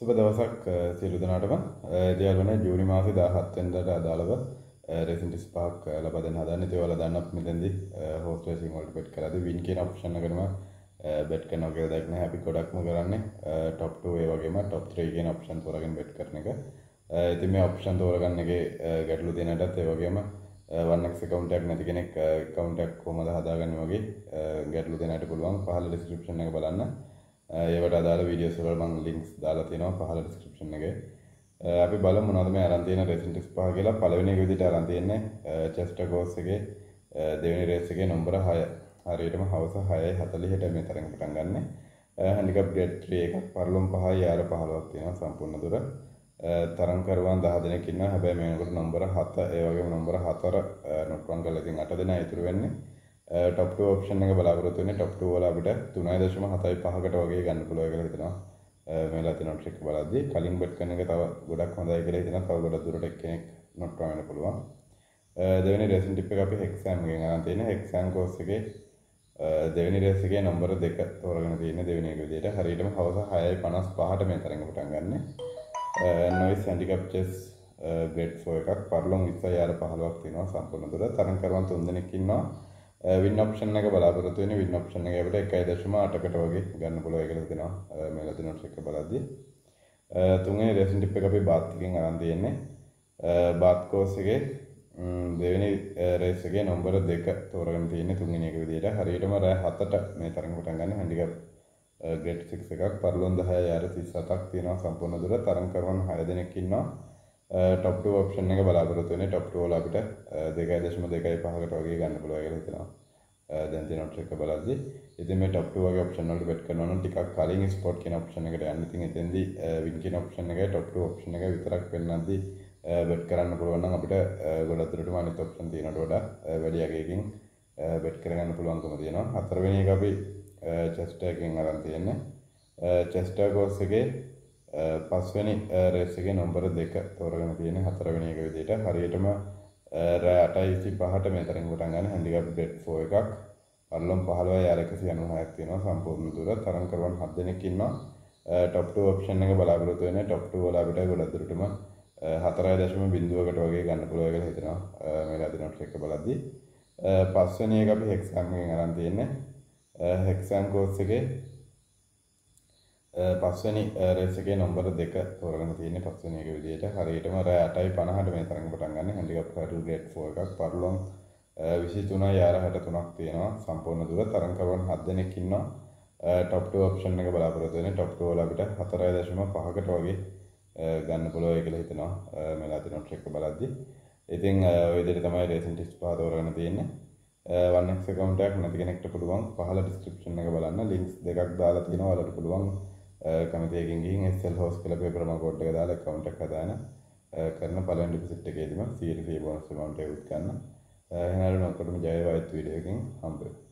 සුබ දවසක් සියලු දෙනාටම දෙයල් වන ජූනි මාසේ 17 වෙනිදාට අදාළව රේසින් 35ක් ලබා දෙන්න හදන්නේ. ඒ ඔයාලා දන්නත් මෙතෙන්දී හෝස්ට් රේසින් වලට බෙට් කරලාද වින් කියන ඔප්ෂන් එකනම බෙට් කරනවා කියලා දැක් නැහැ. අපි ගොඩක්ම කරන්නේ টොප් 2 ඒ වගේම টොප් 3 කියන ඔප්ෂන් තෝරාගෙන බෙට් කරන එක. ඉතින් මේ ඔප්ෂන් තෝරගන්න එකේ ගැටලු දෙනටත් ඒ වගේම 1x account එකක් නැති කෙනෙක් account එකක් කොහමද හදාගන්නේ වගේ ගැටලු දෙනට පුළුවන්. පහළ description එක බලන්න. ඒවට අදාළ වීඩියෝස් වල මම ලින්ක්ස් දාලා තියෙනවා පහළ ඩිස්ක්‍රිප්ෂන් එකේ. අපි බලමු මොනවද මේ අරන් තියෙන රේසින් ටිප්ස් පහ කියලා. පළවෙනි එක විදිහට අරන් තියෙන්නේ චෙස්ටර් කෝස් එකේ දෙවෙනි රේස් එකේ නම්බර 6. හරියටම හවස 6:40ට මේ තරඟ පටන් ගන්න. හැන්ඩිකප් ග්‍රේඩ් 3 එකක් පරලොම් 5යි යාර 15ක් තියෙනවා සම්පූර්ණ දුර. තරම් කරුවන් 10 දෙනෙක් ඉන්නවා. හැබැයි මේ වෙනකොට නම්බර 7 ඒ වගේම නම්බර 4 නොට් රන් කරලා ඉතින් 8 දෙනා ඉතුරු වෙන්නේ. ටොප් 2 ඔප්ෂන් එක බලාපොරොත්තු වෙන්නේ ටොප් 2 වල අපිට 3.75කට වගේ ගන්න පුළුවන් කියලා හිතනවා. Uh, මේ ලතිනෝ ට්‍රික් බලද්දී කලින් බෙට් කරන එක තව ගොඩක් හොඳයි කියලා හිතනවා. තව ගොඩක් දුරට කෙනෙක් නොට් වෙන්න පුළුවන්. Uh, දෙවෙනි රේසින් ටිප් එක අපි හෙක්සෑම් එකෙන් අරන් තියෙන හෙක්සෑම් කෝස් එකේ uh, දෙවෙනි රේස් එකේ නම්බර 2 තෝරගෙන තියෙන දෙවෙනි එක විදිහට. හරියටම හවස 6:55ට මේ තරඟ පටන් ගන්න. නොයිස් හැන්ඩිකප් චෙස් ග්‍රේඩ් 4 එකක්. පරලොම් 20 යාර 15ක් තියෙනවා. සම්පූර්ණ දුර. තරඟ කරවන් තුන් දෙනෙක් ඉන්නවා. Uh, වින් ඔප්ෂන් එක බලාපොරොත්තු වෙන්නේ වින් ඔප්ෂන් එක. අපිට 1.8කට වගේ ගන්න පුළුවන් කියලා හිතෙනවා uh, මේ ලතිනොට් එක බලද්දී. Uh, තුන්වෙනි රේසින් ටිප් එක අපි බාත් එකෙන් අරන් තියෙන්නේ. බාත් කෝස් එකේ um, දෙවෙනි රේස් එකේ නම්බර 2 තෝරගෙන තියෙන්නේ තුන්වෙනි එක විදිහට හරියටම රෑ 7ට මේ තරඟ පටන් ගන්න. හැන්ඩිකප් ග්‍රේඩ් 6 එකක්. පරලොන් 10 යාර 37ක් තියෙනවා. සම්පූර්ණ දුර තරඟ කරන 6 දෙනෙක් ඉන්නවා. ටොප් 2 ඔප්ෂන් එක බලාපොරොත්තු වෙන්නේ ටොප් 2 වල අපිට 2.25කට වගේ ගන්න පුළුවන් කියලා හිතනවා. දැන් තියෙන ට්‍රික් එක බලද්දි ඉතින් මේ ටොප් 2 වගේ ඔප්ෂන් වලට බෙට් කරනවා නම් ටිකක් කලින් ස්පොට් කියන ඔප්ෂන් එකට යන්න. ඉතින් එතෙන්දී වින් කියන ඔප්ෂන් එකයි ටොප් 2 ඔප්ෂන් එක විතරක් වෙන්නද්දි බෙට් කරන්න පුළුවන් නම් අපිට ගොඩක් දුරටම අනිත් ඔප්ෂන් තියෙනට වඩා වැඩි අගයකින් බෙට් කරගන්න පුළුවන්කම තියෙනවා. හතරවෙනි එක අපි චෙස්ටර් එකෙන් අරන් තියෙන්නේ. චෙස්ටර් කෝස් එකේ පස්වැනි රේස් එකේ නම්බර 2 තෝරගෙන තියෙන හතරවෙනි එක විදිහට හරියටම රෑ 8:25ට මේ තරම් පටන් ගන්න හැන්ඩිකැප් බෙඩ් 4 එකක් පරලොම් 15 යාර 196ක් තියෙනවා සම්පූර්ණ දුර තරම් කරවන් 7 දෙනෙක් ඉන්නවා টপ 2 ඔප්ෂන් එක බලාපොරොත්තු වෙන්නේ টপ 2 වල අපිට ගොඩක් දුරටම 4.0කට වගේ ගන්න පුළුවන් කියලා හිතනවා මේ ලදිනොට් එක බලද්දී පස්වෙනි එක අපි හෙක්සෑම් එකෙන් අරන් තියෙන්නේ හෙක්සෑම් කෝස් එකේ පස්වෙනි රේස් එකේ නම්බර 2 තෝරගෙන තියෙන්නේ පස්වෙනි එක විදිහට හරියටම රෑ 8:50ට මේ තරඟ පටන් ගන්න. හැන්ඩිකප් හරිය ග්‍රේඩ් 4 එකක්. පරිලොම් 23යි 63ක් තියෙනවා. සම්පූර්ණ දුර තරඟකරුවන් 7 දෙනෙක් ඉන්නවා. টොප් 2 ඔප්ෂන් එක බලාපොරොත්තු වෙන්නේ. ટොප් 2 වල අපිට 4.5කට වගේ ගන්න පුළුවන් කියලා හිතනවා. මෙලා තියෙන ට්‍රෙක් එක බලද්දි. ඉතින් ඔය විදිහට තමයි රේසින් ටිප්ස් පහ තෝරගෙන තියෙන්නේ. වන්නක් කවුන්ටයක් නැති කෙනෙක්ට පුළුවන් පහල ඩිස්ක්‍රිප්ෂන් එක බලන්න. ලින්ක්ස් දෙකක් දාලා තියෙනවා. ඔයාලට පුළුවන් කැමතියකින් ගිහින් SL host කියලා අපේ ප්‍රොමෝ කෝඩ් එක දාලා account එක හදාන කරන පළවෙනි ඩිපොසිට් එකේදීම 100 bonus amount එක උත් ගන්න. එහෙනම් ඔක්කොටම ජය වේවා වීඩියෝ එකකින් හම්බ වෙමු.